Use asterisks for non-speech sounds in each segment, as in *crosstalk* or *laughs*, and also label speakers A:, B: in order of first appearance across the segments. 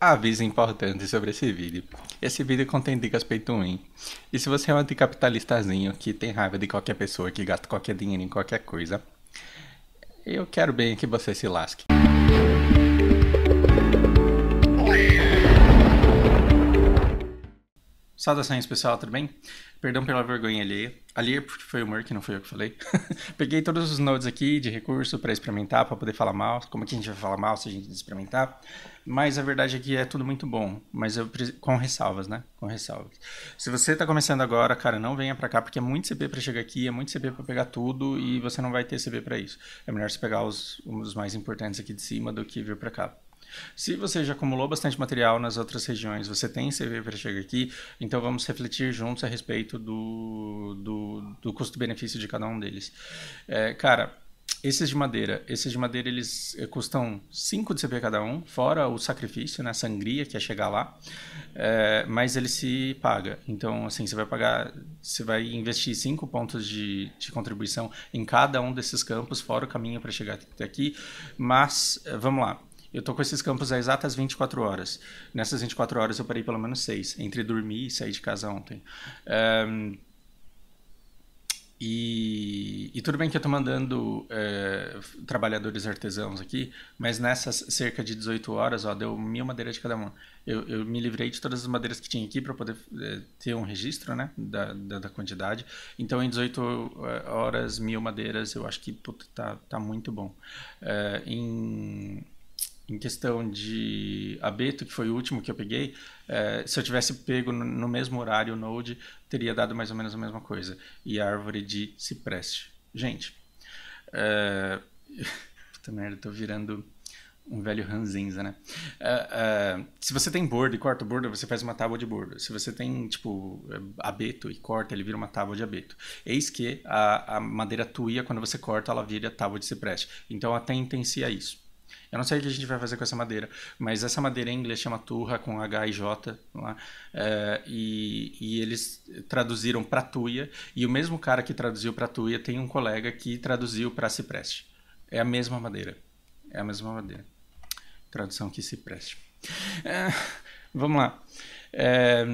A: Aviso importante sobre esse vídeo. Esse vídeo contém dicas peituim. E se você é um anticapitalistazinho que tem raiva de qualquer pessoa que gasta qualquer dinheiro em qualquer coisa, eu quero bem que você se lasque. Saudações pessoal, tudo bem? Perdão pela vergonha alheia. Alheia porque foi o Murk, não foi eu que falei. *laughs* Peguei todos os nodes aqui de recurso para experimentar, para poder falar mal. Como que a gente vai falar mal se a gente experimentar? Mas a verdade é que é tudo muito bom. Mas eu com ressalvas, né? Com ressalvas. Se você está começando agora, cara, não venha para cá porque é muito CP para chegar aqui, é muito CP para pegar tudo e você não vai ter CP para isso. É melhor você pegar os mais importantes aqui de cima do que vir para cá. Se você já acumulou bastante material nas outras regiões, você tem CV para chegar aqui, então vamos refletir juntos a respeito do, do, do custo-benefício de cada um deles. É, cara, esses de madeira, esses de madeira eles eh, custam 5 de CP cada um, fora o sacrifício, né, sangria que é chegar lá, é, mas ele se paga. Então, assim, você vai pagar, você vai investir 5 pontos de, de contribuição em cada um desses campos, fora o caminho para chegar até aqui. Mas, eh, vamos lá, eu tô com esses campos há exatas 24 horas. Nessas 24 horas eu parei pelo menos 6, entre dormir e sair de casa ontem. Um, e, e, tudo bem que eu estou mandando é, trabalhadores artesãos aqui, mas nessas cerca de 18 horas, ó, deu mil madeiras de cada uma. Eu, eu me livrei de todas as madeiras que tinha aqui para poder é, ter um registro né, da, da, da, quantidade. Então, em 18 é, horas, mil madeiras, eu acho que puta, tá, tá muito bom. É, em em questão de abeto, que foi o último que eu peguei, é, se eu tivesse pego no, no, mesmo horário o Node, teria dado mais ou menos a mesma coisa. E a árvore de cipreste. Gente, é... *laughs* puta merda, tô virando um velho ranzinza, né? É, se você tem bordo e corta o bordo, você faz uma tábua de bordo. Se você tem, tipo, abeto e corta, ele vira uma tábua de abeto. Eis que a, a madeira tuia, quando você corta, ela vira tábua de cipreste. Então, atentem-se a isso. Eu não sei o que a gente vai fazer com essa madeira, mas essa madeira em inglês chama turra com H e J lá, é, e, e, eles traduziram para tuia e o mesmo cara que traduziu para tuia tem um colega que traduziu para cipreste. É a mesma madeira, é a mesma madeira. Tradução que cipreste. É, vamos lá. É,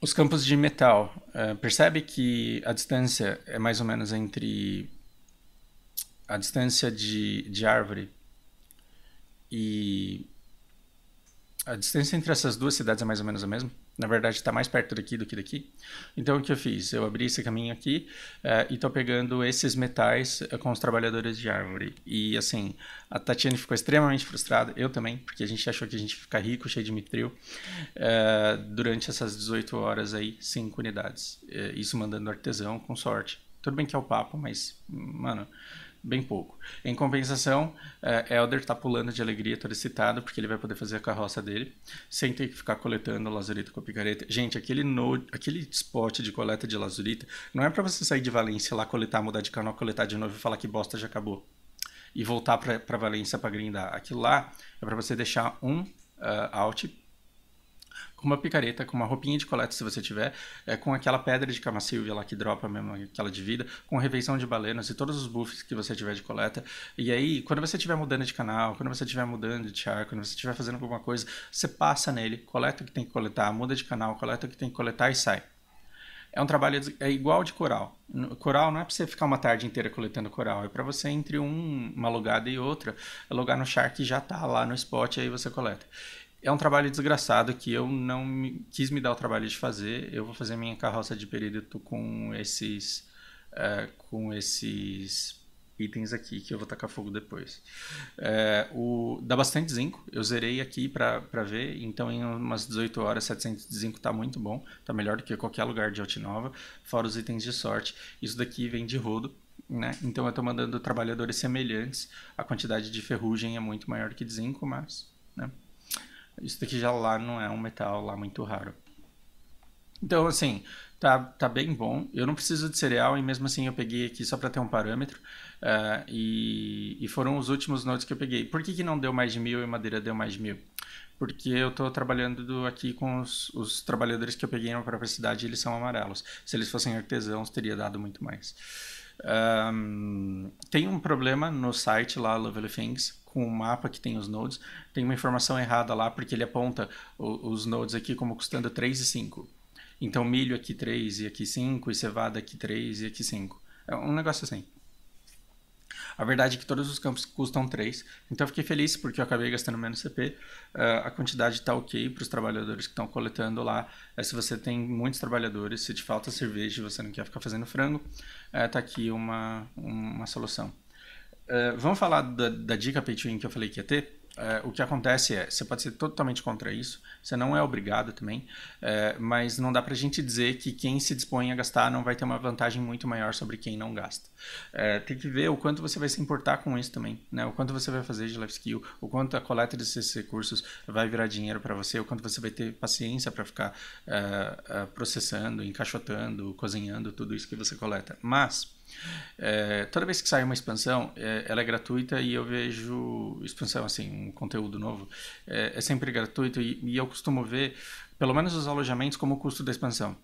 A: os campos de metal. É, percebe que a distância é mais ou menos entre a distância de, de árvore e a distância entre essas duas cidades é mais ou menos a mesma. Na verdade, está mais perto daqui do que daqui. Então, o que eu fiz? Eu abri esse caminho aqui uh, e estou pegando esses metais uh, com os trabalhadores de árvore. E, assim, a Tatiane ficou extremamente frustrada, eu também, porque a gente achou que a gente ia ficar rico, cheio de mitril, uh, durante essas 18 horas aí, cinco unidades. isso mandando artesão, com sorte. Tudo bem que é o papo, mas, mano bem pouco. Em compensação, é, Elder está pulando de alegria, todo excitado, porque ele vai poder fazer a carroça dele, sem ter que ficar coletando lazurita com a picareta. Gente, aquele, no, aquele spot de coleta de lazurita não é para você sair de Valência lá, coletar, mudar de canal, coletar de novo e falar que bosta já acabou. E voltar para Valência para grindar. Aquilo lá é para você deixar um uh, out com uma picareta, com uma roupinha de coleta, se você tiver, é, com aquela pedra de cama silvia lá que dropa mesmo, aquela de vida, com reveição de balenas e todos os buffs que você tiver de coleta. E aí, quando você estiver mudando de canal, quando você estiver mudando de char, quando você estiver fazendo alguma coisa, você passa nele, coleta o que tem que coletar, muda de canal, coleta o que tem que coletar e sai. É um trabalho é igual de coral. Coral não é para você ficar uma tarde inteira coletando coral, é para você entre um, uma logada e outra, logar no char que já está lá no spot e aí você coleta é um trabalho desgraçado que eu não me, quis me dar o trabalho de fazer. Eu vou fazer minha carroça de período com esses uh, com esses itens aqui que eu vou tacar fogo depois. É, o, dá bastante zinco, eu zerei aqui para ver, então em umas 18 horas 700 de zinco tá muito bom, tá melhor do que qualquer lugar de Altinova, fora os itens de sorte. Isso daqui vem de rodo, né? Então eu estou mandando trabalhadores semelhantes, a quantidade de ferrugem é muito maior que de zinco, mas né? Isso daqui já lá não é um metal lá muito raro. Então, assim, tá, tá bem bom. Eu não preciso de cereal e mesmo assim eu peguei aqui só para ter um parâmetro. Uh, e, e, foram os últimos notes que eu peguei. Por que, que não deu mais de mil e madeira deu mais de mil? Porque eu estou trabalhando aqui com os, os, trabalhadores que eu peguei na própria cidade eles são amarelos. Se eles fossem artesãos, teria dado muito mais. Um, tem um problema no site lá, Lovely Things, com o mapa que tem os nodes. Tem uma informação errada lá, porque ele aponta os nodes aqui como custando 3 e 5. Então, milho aqui 3 e aqui 5, e cevada aqui 3 e aqui 5. É um negócio assim. A verdade é que todos os campos custam 3. Então eu fiquei feliz porque eu acabei gastando menos CP. Uh, ah, a quantidade está ok para os trabalhadores que estão coletando lá. Uh, se você tem muitos trabalhadores, se te falta cerveja e você não quer ficar fazendo frango, está uh, aqui uma, uma solução. Uh, vamos falar da, da dica pay que eu falei que ia ter? Uh, o que acontece é, você pode ser totalmente contra isso, você não é obrigado também, uh, mas não dá pra gente dizer que quem se dispõe a gastar não vai ter uma vantagem muito maior sobre quem não gasta. Uh, tem que ver o quanto você vai se importar com isso também, né? o quanto você vai fazer de life skill, o quanto a coleta desses recursos vai virar dinheiro para você, o quanto você vai ter paciência para ficar processando, encaixotando, cozinhando tudo isso que você coleta. Mas é, toda vez que sai uma expansão, é, ela é gratuita e eu vejo expansão, assim, um conteúdo novo, é, é sempre gratuito e, e, eu costumo ver, pelo menos os alojamentos, como o custo da expansão.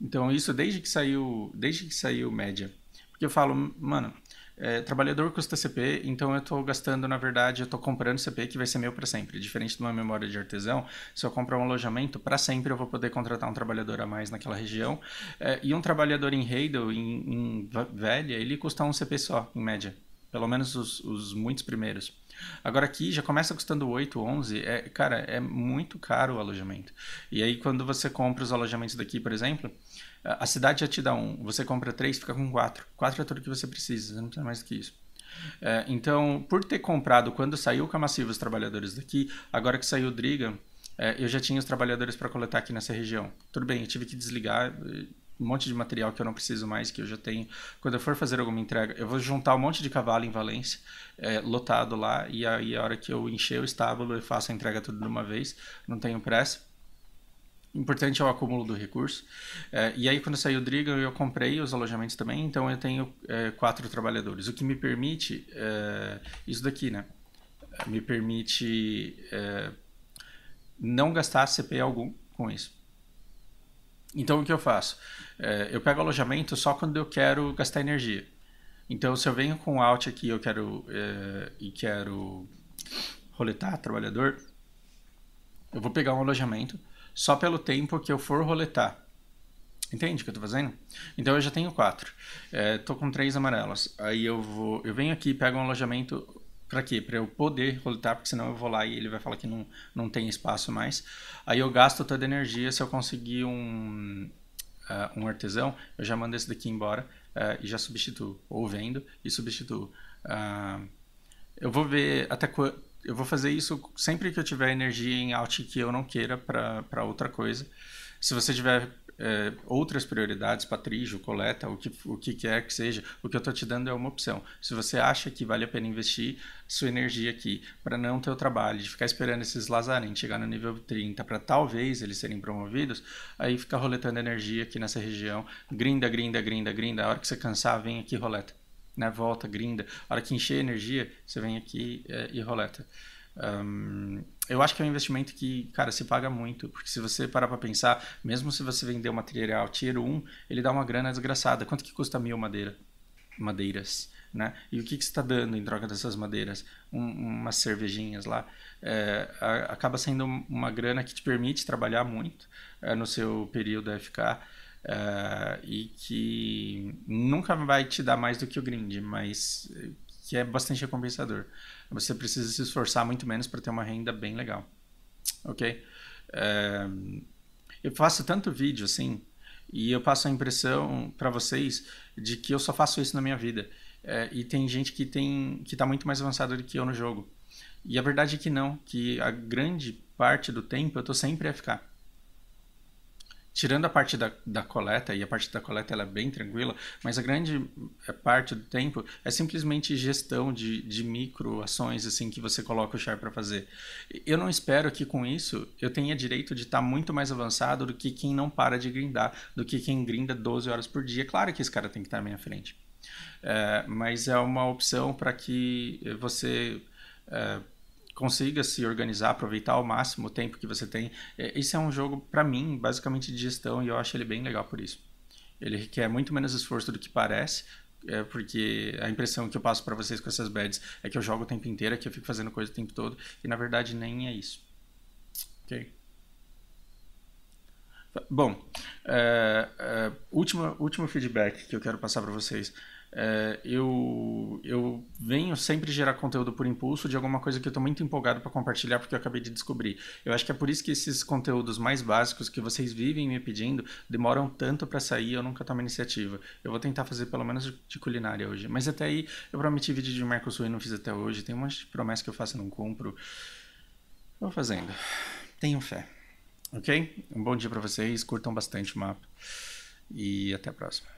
A: Então, isso desde que saiu, desde que saiu média. Porque eu falo, mano, é, trabalhador custa CP, então eu estou gastando, na verdade, eu estou comprando CP que vai ser meu para sempre. Diferente de uma memória de artesão, se eu comprar um alojamento, para sempre eu vou poder contratar um trabalhador a mais naquela região. É, e um trabalhador em Heidel, em, em Velha, ele custa um CP só, em média. Pelo menos os, os muitos primeiros. Agora aqui já começa custando 8, 11. É, cara, é muito caro o alojamento. E aí quando você compra os alojamentos daqui, por exemplo, a cidade já te dá um, você compra três, fica com quatro. Quatro é tudo que você precisa, você não precisa mais do que isso. É, então, por ter comprado quando saiu o Camassiva os trabalhadores daqui, agora que saiu o Driga, é, eu já tinha os trabalhadores para coletar aqui nessa região. Tudo bem, eu tive que desligar eh, um monte de material que eu não preciso mais, que eu já tenho. Quando eu for fazer alguma entrega, eu vou juntar um monte de cavalo em Valência, é, lotado lá, e aí a hora que eu encher o estábulo, eu faço a entrega tudo de uma vez, não tenho pressa importante é o acúmulo do recurso. É, e aí, quando saiu o Driga, eu comprei os alojamentos também, então eu tenho é, quatro trabalhadores, o que me permite, é, isso daqui, né? Me permite é, não gastar CP algum com isso. Então, o que eu faço? É, eu pego alojamento só quando eu quero gastar energia. Então, se eu venho com Alt aqui eu quero, é, e quero roletar trabalhador, eu vou pegar um alojamento, só pelo tempo que eu for roletar. Entende o que eu estou fazendo? Então eu já tenho quatro. Estou é, com três amarelas. Aí eu vou, eu venho aqui, pego um alojamento para quê? Para eu poder roletar, porque senão eu vou lá e ele vai falar que não, não tem espaço mais. Aí eu gasto toda a energia. Se eu conseguir um, uh, um artesão, eu já mando esse daqui embora uh, e já substituo. Ou vendo e substituo. Uh, eu vou ver até eu vou fazer isso sempre que eu tiver energia em alt que eu não queira para outra coisa. Se você tiver é, outras prioridades, patrígio, coleta, o que, o que quer que seja, o que eu estou te dando é uma opção. Se você acha que vale a pena investir sua energia aqui para não ter o trabalho de ficar esperando esses lazarentes chegar no nível 30 para talvez eles serem promovidos, aí fica roletando energia aqui nessa região, grinda, grinda, grinda, grinda, a hora que você cansar, vem aqui e roleta né, volta, grinda. A hora que encher energia, você vem aqui é, e roleta. Um, eu acho que é um investimento que, cara, se paga muito, porque se você parar para pensar, mesmo se você vender o material Tier 1, ele dá uma grana desgraçada. Quanto que custa mil madeira? madeiras? Né? E o que, que você está dando em troca dessas madeiras? Um, umas cervejinhas lá. É, a, acaba sendo uma grana que te permite trabalhar muito é, no seu período FK. Uh, e que nunca vai te dar mais do que o grind, mas que é bastante recompensador. Você precisa se esforçar muito menos para ter uma renda bem legal. Ok? Uh, eu faço tanto vídeo assim, e eu passo a impressão para vocês de que eu só faço isso na minha vida. Uh, e tem gente que tem que está muito mais avançada do que eu no jogo. E a verdade é que não, que a grande parte do tempo eu estou sempre a ficar tirando a parte da, da coleta, e a parte da coleta ela é bem tranquila, mas a grande eh, parte do tempo é simplesmente gestão de, de micro ações assim, que você coloca o char para fazer. Eu não espero que com isso eu tenha direito de estar tá muito mais avançado do que quem não para de grindar, do que quem grinda 12 horas por dia. Claro que esse cara tem que estar tá à minha frente. É, mas é uma opção para que você é, consiga se organizar, aproveitar ao máximo o tempo que você tem. Esse é um jogo, para mim, basicamente de gestão e eu acho ele bem legal por isso. Ele requer muito menos esforço do que parece, é porque a impressão que eu passo para vocês com essas beds é que eu jogo o tempo inteiro, é que eu fico fazendo coisa o tempo todo, e na verdade nem é isso. Ok? Bom, é, é, último, último feedback que eu quero passar para vocês. É, eu, eu venho sempre gerar conteúdo por impulso de alguma coisa que eu estou muito empolgado para compartilhar porque eu acabei de descobrir. Eu acho que é por isso que esses conteúdos mais básicos que vocês vivem me pedindo demoram tanto para sair eu nunca tomo iniciativa. Eu vou tentar fazer pelo menos de culinária hoje. Mas até aí eu prometi vídeo de Mercosul e não fiz até hoje. Tem umas promessas que eu faço e não cumpro. Vou fazendo. Tenham fé. Ok? Um bom dia para vocês. Curtam bastante o mapa. E até a próxima.